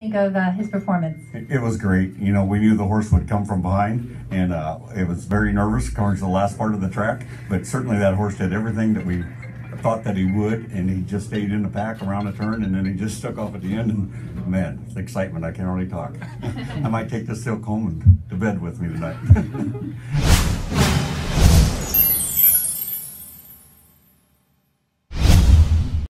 think of uh, his performance? It was great. You know, we knew the horse would come from behind, and uh, it was very nervous coming to the last part of the track. But certainly, that horse did everything that we thought that he would, and he just stayed in the pack around the turn, and then he just took off at the end. And man, it's excitement! I can't really talk. I might take the silk home to bed with me tonight.